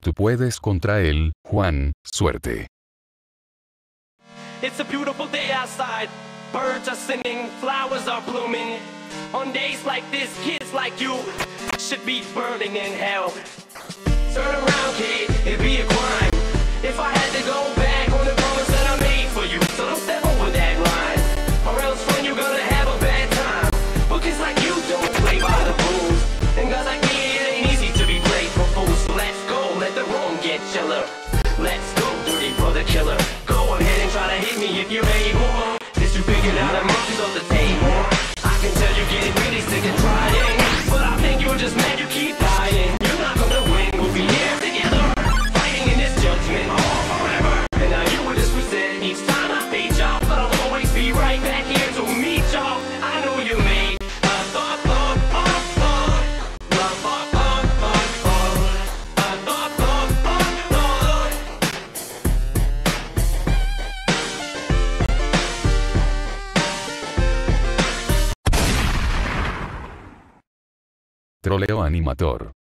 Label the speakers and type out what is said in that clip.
Speaker 1: Tú puedes contra él, Juan, suerte.
Speaker 2: It's a beautiful day outside. Birds are singing, flowers are blooming. On days like this, kids like you should be burning in hell. you may
Speaker 1: Troleo Animator.